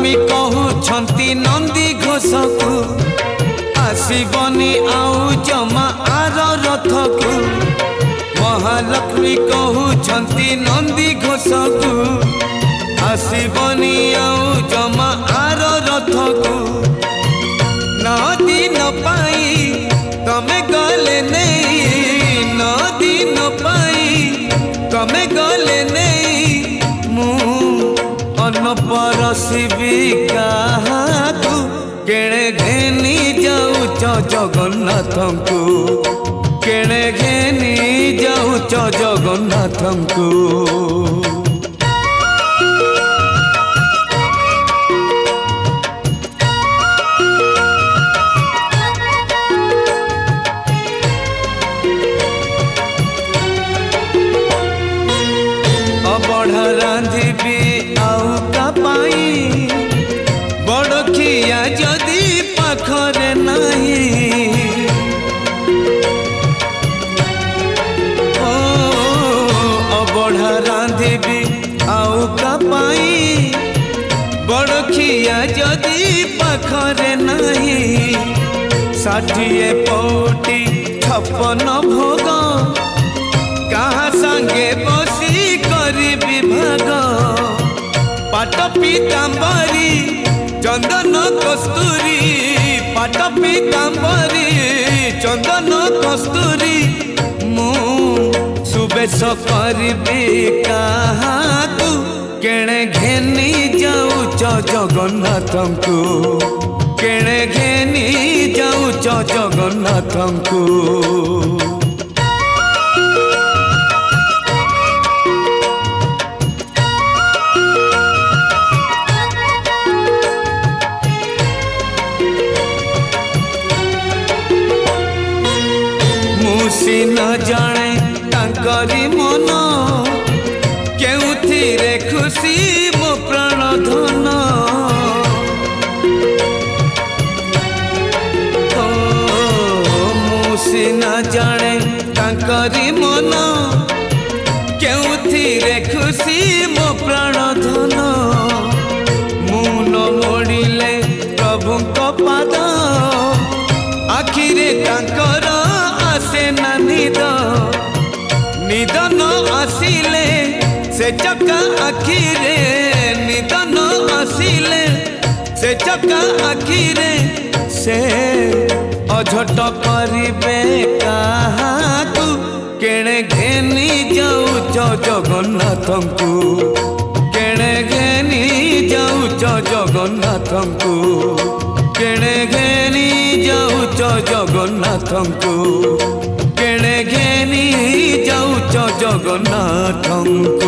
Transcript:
ସ୍ୱାମୀ କହୁଛନ୍ତି ନନ୍ଦୀ ଘୋଷକୁ ଆସିବନି ଆଉ ଜମା ଆର ରଥକୁ ମହାଲକ୍ଷ୍ମୀ କହୁଛନ୍ତି ନନ୍ଦୀ ଘୋଷକୁ ଆସିବନି ଆଉ ଜମା ଆର ରଥକୁ ନଅ ଦିନ ପାଇଁ ତମେ ଗଲେ ନେଇ ନଅ ଦିନ ପାଇଁ ତମେ ଗଲେ ନେଇ ମନ ପରସିବି କାହାକୁ କେଣେ ଘେନି ଯାଉଛ ଜଗନ୍ନାଥଙ୍କୁ କେଣେ ଘେନି ଯାଉଛ ଜଗନ୍ନାଥଙ୍କୁ बढ़रा বাঁধিবি আউ কাপাই বড়খিয়া যদি পাখরে নাহি ষাঠিয়ে পটি ছপন ভোগ কাহা সাঙ্গে বসি করিবি ভাগ পাট পিতাম্বরী চন্দন কস্তুরী পাট পিতাম্বরী চন্দন কস্তুরী कैस करबे काहाकू केणे घेनी जाऊच जगन्नाथंकू केणे घेनी जाऊच जगन्नाथंकू जाने କରି ମନ କେଉଁଥିରେ ଖୁସି ମୋ ପ୍ରାଣ ଧନ ମୁଁ ସିନା ଜାଣେ ତାଙ୍କରି ମନ କେଉଁଥିରେ ଖୁସି ମୋ ପ୍ରାଣ ଧନ ମୁଁ ନ ମୋଡ଼ିଲେ ପ୍ରଭୁଙ୍କ ପାଦ ଆଖିରେ ତାଙ୍କର ଆସେ ନାନିଦ चका आखिरे निधन आसिले से चका आखिरे से अझट करे काहाकु घेनी घेनि जाउच जगन्नाथंकु केणे घेनि जाउच जगन्नाथंकु केणे घेनि जाउच जगन्नाथंकु केणे घेनि जाउच जगन्नाथंकु